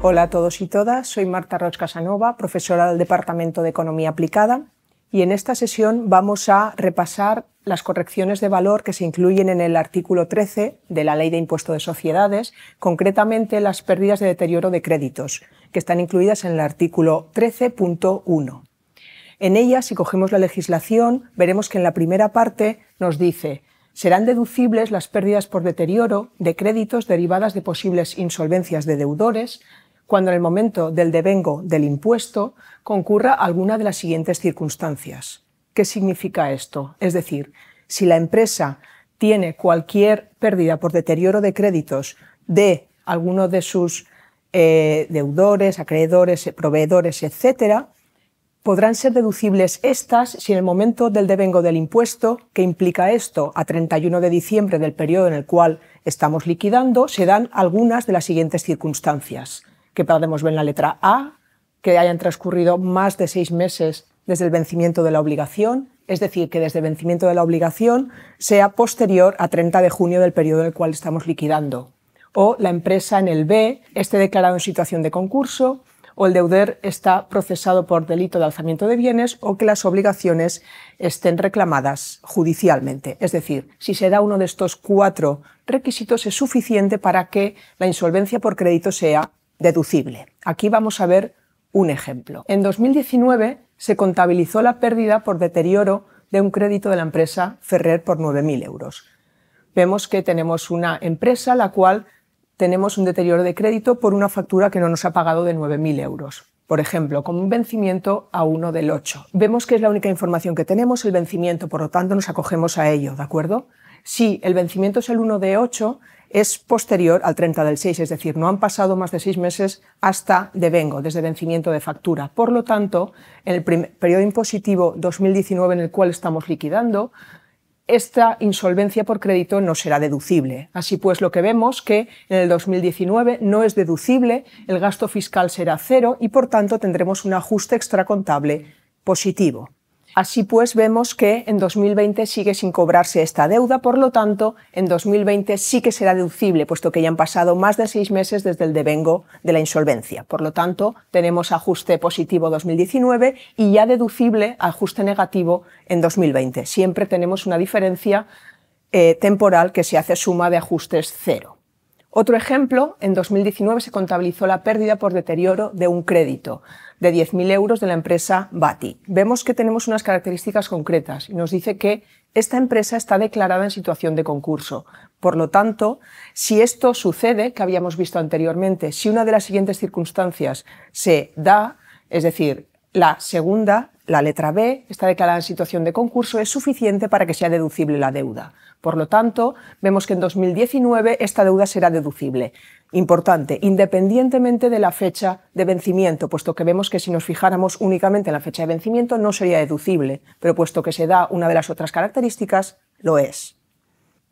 Hola a todos y todas, soy Marta Roch Casanova, profesora del Departamento de Economía Aplicada, y en esta sesión vamos a repasar las correcciones de valor que se incluyen en el artículo 13 de la Ley de Impuesto de Sociedades, concretamente las pérdidas de deterioro de créditos, que están incluidas en el artículo 13.1. En ella, si cogemos la legislación, veremos que en la primera parte nos dice serán deducibles las pérdidas por deterioro de créditos derivadas de posibles insolvencias de deudores cuando en el momento del devengo del impuesto concurra alguna de las siguientes circunstancias. ¿Qué significa esto? Es decir, si la empresa tiene cualquier pérdida por deterioro de créditos de alguno de sus eh, deudores, acreedores, proveedores, etcétera, podrán ser deducibles estas si en el momento del devengo del impuesto, que implica esto a 31 de diciembre del periodo en el cual estamos liquidando, se dan algunas de las siguientes circunstancias, que podemos ver en la letra A, que hayan transcurrido más de seis meses desde el vencimiento de la obligación, es decir, que desde el vencimiento de la obligación sea posterior a 30 de junio del periodo en el cual estamos liquidando. O la empresa en el B esté declarado en situación de concurso o el deudor está procesado por delito de alzamiento de bienes o que las obligaciones estén reclamadas judicialmente. Es decir, si se da uno de estos cuatro requisitos es suficiente para que la insolvencia por crédito sea deducible. Aquí vamos a ver un ejemplo. En 2019 se contabilizó la pérdida por deterioro de un crédito de la empresa Ferrer por 9.000 euros. Vemos que tenemos una empresa la cual tenemos un deterioro de crédito por una factura que no nos ha pagado de 9.000 euros. Por ejemplo, con un vencimiento a 1 del 8. Vemos que es la única información que tenemos, el vencimiento, por lo tanto nos acogemos a ello, ¿de acuerdo? Si el vencimiento es el 1 de 8, es posterior al 30 del 6, es decir, no han pasado más de seis meses hasta devengo, desde vencimiento de factura. Por lo tanto, en el periodo impositivo 2019 en el cual estamos liquidando, esta insolvencia por crédito no será deducible. Así pues, lo que vemos que en el 2019 no es deducible, el gasto fiscal será cero y por tanto tendremos un ajuste extracontable positivo. Así pues, vemos que en 2020 sigue sin cobrarse esta deuda, por lo tanto, en 2020 sí que será deducible, puesto que ya han pasado más de seis meses desde el devengo de la insolvencia. Por lo tanto, tenemos ajuste positivo 2019 y ya deducible ajuste negativo en 2020. Siempre tenemos una diferencia eh, temporal que se hace suma de ajustes cero. Otro ejemplo, en 2019 se contabilizó la pérdida por deterioro de un crédito de 10.000 euros de la empresa Bati. Vemos que tenemos unas características concretas y nos dice que esta empresa está declarada en situación de concurso. Por lo tanto, si esto sucede, que habíamos visto anteriormente, si una de las siguientes circunstancias se da, es decir, la segunda, la letra B, está declarada en situación de concurso, es suficiente para que sea deducible la deuda. Por lo tanto, vemos que en 2019 esta deuda será deducible. Importante, independientemente de la fecha de vencimiento, puesto que vemos que si nos fijáramos únicamente en la fecha de vencimiento no sería deducible, pero puesto que se da una de las otras características, lo es.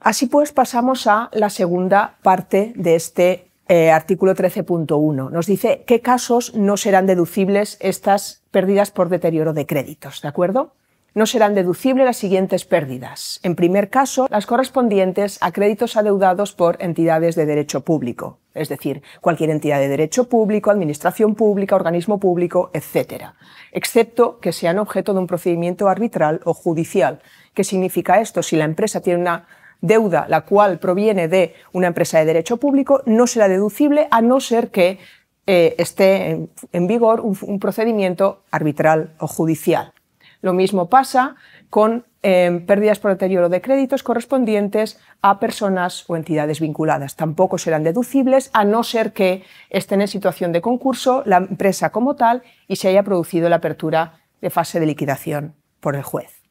Así pues, pasamos a la segunda parte de este eh, artículo 13.1. Nos dice qué casos no serán deducibles estas pérdidas por deterioro de créditos, ¿de acuerdo? No serán deducibles las siguientes pérdidas. En primer caso, las correspondientes a créditos adeudados por entidades de derecho público, es decir, cualquier entidad de derecho público, administración pública, organismo público, etc., excepto que sean objeto de un procedimiento arbitral o judicial. ¿Qué significa esto? Si la empresa tiene una deuda la cual proviene de una empresa de derecho público, no será deducible a no ser que eh, esté en, vigor un procedimiento arbitral o judicial. Lo mismo pasa con em, pérdidas por deterioro de créditos correspondientes a personas o entidades vinculadas. Tampoco serán deducibles a no ser que estén en situación de concurso la empresa como tal y se haya producido la apertura de fase de liquidación por el juez.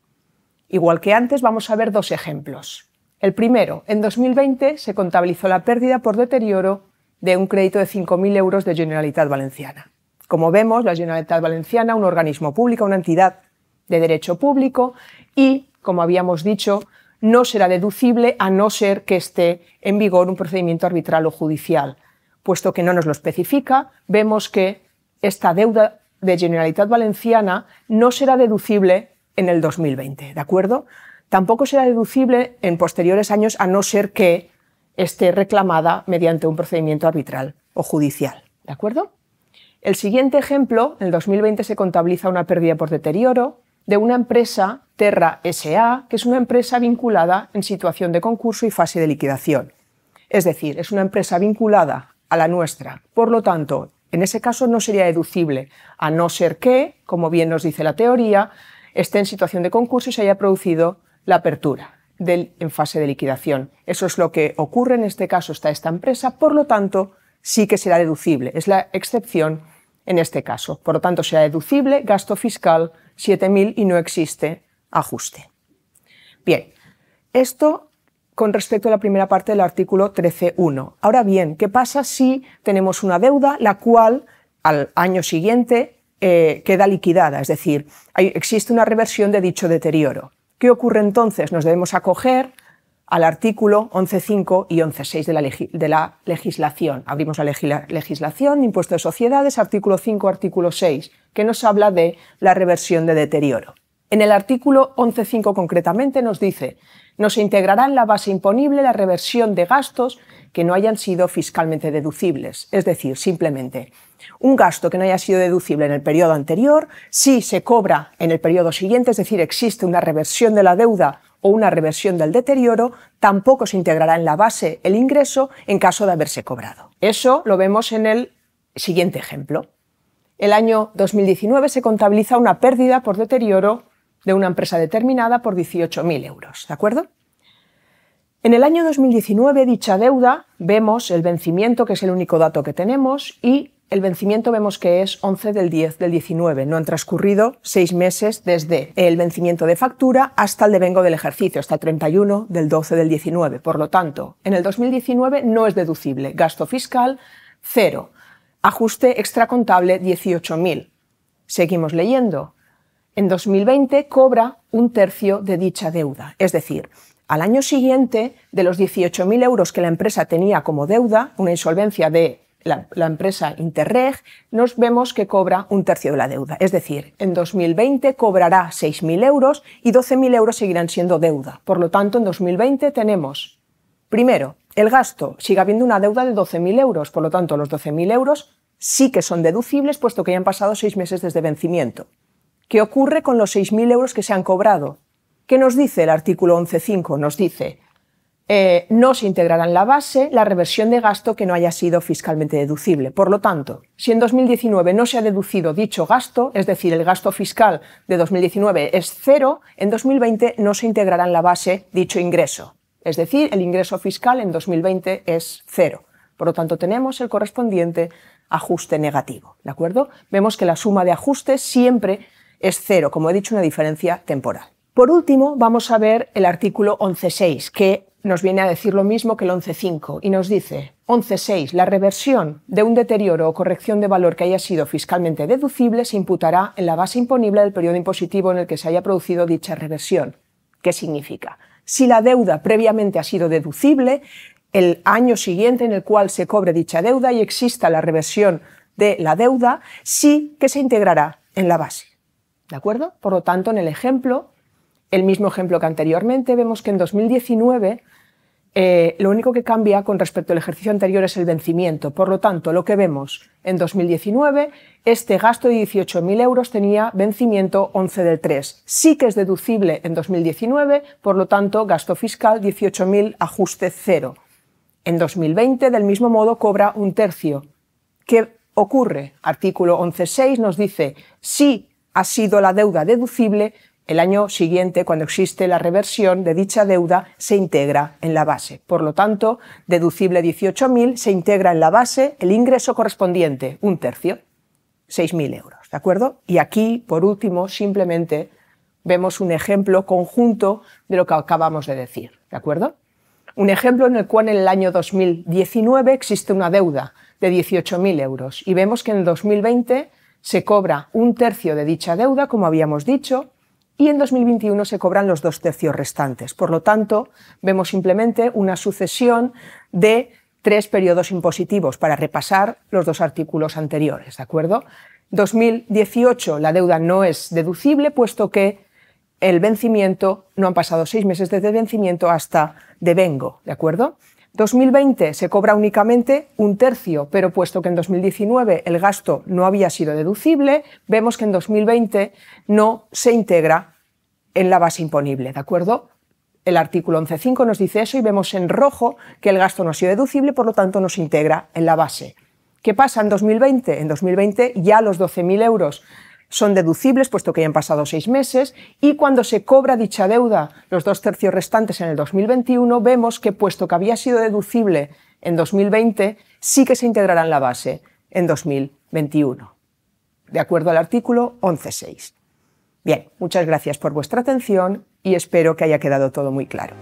Igual que antes, vamos a ver dos ejemplos. El primero, en 2020 se contabilizó la pérdida por deterioro de un crédito de 5.000 euros de Generalitat Valenciana. Como vemos, la Generalitat Valenciana, un organismo público, una entidad de derecho público y, como habíamos dicho, no será deducible a no ser que esté en vigor un procedimiento arbitral o judicial. Puesto que no nos lo especifica, vemos que esta deuda de Generalitat Valenciana no será deducible en el 2020, ¿de acuerdo? Tampoco será deducible en posteriores años a no ser que esté reclamada mediante un procedimiento arbitral o judicial. ¿De acuerdo? El siguiente ejemplo, en el 2020 se contabiliza una pérdida por deterioro de una empresa, Terra SA, que es una empresa vinculada en situación de concurso y fase de liquidación. Es decir, es una empresa vinculada a la nuestra. Por lo tanto, en ese caso no sería deducible, a no ser que, como bien nos dice la teoría, esté en situación de concurso y se haya producido la apertura en fase de liquidación. Eso es lo que ocurre en este caso, está esta empresa, por lo tanto, sí que será deducible. Es la excepción en este caso. Por lo tanto, será deducible gasto fiscal 7.000 y no existe ajuste. Bien, esto con respecto a la primera parte del artículo 13.1. Ahora bien, ¿qué pasa si tenemos una deuda la cual al año siguiente eh, queda liquidada? Es decir, existe una reversión de dicho deterioro. ¿Qué ocurre entonces? Nos debemos acoger al artículo 11.5 y 11.6 de, la, de la legislación. Abrimos la legislación, impuesto de sociedades, artículo 5, artículo 6, que nos habla de la reversión de deterioro. En el artículo 11.5 concretamente nos dice, no se integrará en la base imponible la reversión de gastos que no hayan sido fiscalmente deducibles. Es decir, simplemente, un gasto que no haya sido deducible en el periodo anterior, si se cobra en el periodo siguiente, es decir, existe una reversión de la deuda o una reversión del deterioro, tampoco se integrará en la base el ingreso en caso de haberse cobrado. Eso lo vemos en el siguiente ejemplo. El año 2019 se contabiliza una pérdida por deterioro de una empresa determinada por 18.000 euros. ¿De acuerdo? En el año 2019, dicha deuda, vemos el vencimiento, que es el único dato que tenemos, y el vencimiento vemos que es 11 del 10 del 19. No han transcurrido seis meses desde el vencimiento de factura hasta el devengo del ejercicio, hasta el 31 del 12 del 19. Por lo tanto, en el 2019 no es deducible. Gasto fiscal, cero. Ajuste extracontable, 18.000. Seguimos leyendo. En 2020 cobra un tercio de dicha deuda. Es decir, al año siguiente, de los 18.000 euros que la empresa tenía como deuda, una insolvencia de la, empresa Interreg, nos vemos que cobra un tercio de la deuda. Es decir, en 2020 cobrará 6.000 euros y 12.000 euros seguirán siendo deuda. Por lo tanto, en 2020 tenemos, primero, el gasto. Sigue habiendo una deuda de 12.000 euros. Por lo tanto, los 12.000 euros sí que son deducibles, puesto que ya han pasado seis meses desde vencimiento. ¿Qué ocurre con los 6.000 euros que se han cobrado? ¿Qué nos dice el artículo 11.5? Nos dice, eh, no se integrará en la base la reversión de gasto que no haya sido fiscalmente deducible. Por lo tanto, si en 2019 no se ha deducido dicho gasto, es decir, el gasto fiscal de 2019 es cero, en 2020 no se integrará en la base dicho ingreso. Es decir, el ingreso fiscal en 2020 es cero. Por lo tanto, tenemos el correspondiente ajuste negativo. ¿De acuerdo? Vemos que la suma de ajustes siempre es cero, como he dicho, una diferencia temporal. Por último, vamos a ver el artículo 11.6, que nos viene a decir lo mismo que el 11.5 y nos dice 11.6. La reversión de un deterioro o corrección de valor que haya sido fiscalmente deducible se imputará en la base imponible del periodo impositivo en el que se haya producido dicha reversión. ¿Qué significa? Si la deuda previamente ha sido deducible, el año siguiente en el cual se cobre dicha deuda y exista la reversión de la deuda, sí que se integrará en la base. ¿De acuerdo? Por lo tanto, en el ejemplo, el mismo ejemplo que anteriormente, vemos que en 2019 eh, lo único que cambia con respecto al ejercicio anterior es el vencimiento. Por lo tanto, lo que vemos en 2019, este gasto de 18.000 euros tenía vencimiento 11 del 3. Sí que es deducible en 2019, por lo tanto, gasto fiscal 18.000, ajuste cero. En 2020, del mismo modo, cobra un tercio. ¿Qué ocurre? Artículo 11.6 nos dice, si ha sido la deuda deducible, el año siguiente, cuando existe la reversión de dicha deuda, se integra en la base. Por lo tanto, deducible 18.000 se integra en la base el ingreso correspondiente, un tercio, 6.000 euros. ¿De acuerdo? Y aquí, por último, simplemente vemos un ejemplo conjunto de lo que acabamos de decir. ¿De acuerdo? Un ejemplo en el cual en el año 2019 existe una deuda de 18.000 euros y vemos que en el 2020 se cobra un tercio de dicha deuda, como habíamos dicho, y en 2021 se cobran los dos tercios restantes. Por lo tanto, vemos simplemente una sucesión de tres periodos impositivos para repasar los dos artículos anteriores, ¿de acuerdo? 2018 la deuda no es deducible puesto que el vencimiento no han pasado seis meses desde el vencimiento hasta devengo, ¿de acuerdo? 2020 se cobra únicamente un tercio, pero puesto que en 2019 el gasto no había sido deducible, vemos que en 2020 no se integra en la base imponible, ¿de acuerdo? El artículo 11.5 nos dice eso y vemos en rojo que el gasto no ha sido deducible, por lo tanto no se integra en la base. ¿Qué pasa en 2020? En 2020 ya los 12.000 euros son deducibles, puesto que ya han pasado seis meses, y cuando se cobra dicha deuda, los dos tercios restantes en el 2021, vemos que, puesto que había sido deducible en 2020, sí que se integrará en la base en 2021, de acuerdo al artículo 11.6. Bien, muchas gracias por vuestra atención y espero que haya quedado todo muy claro.